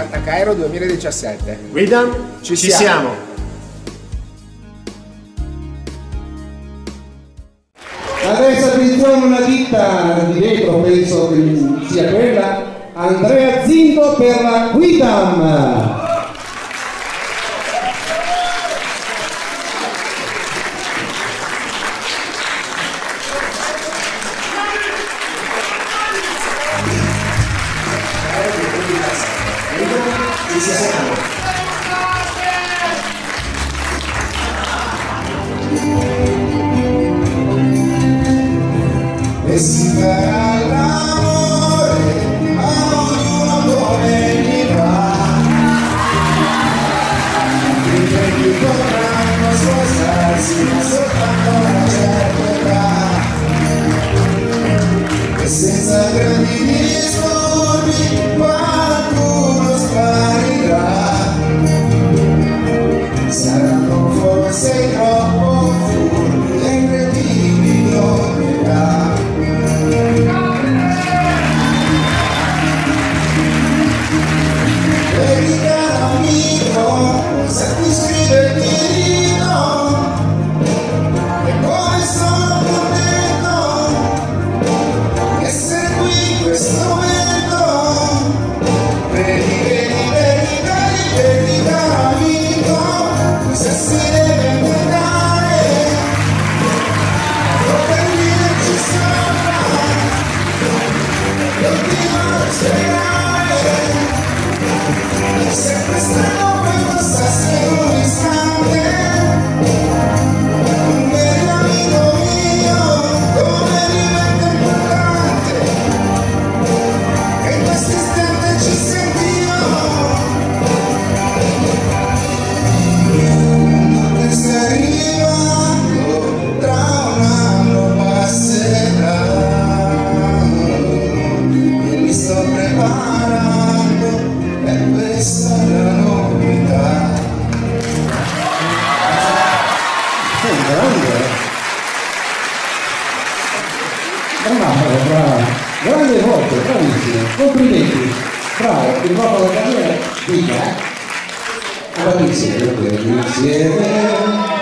Carta Cairo 2017. Guidan, ci, ci siamo. siamo. Avrei saputo una ditta di vetro, penso che sia quella. Andrea Zinco per la Guidam. questa è la novità. Sei grande brava brava. Grande voce bravissima. Complimenti. Bravo il popolo da carriera dica bravissimo insieme.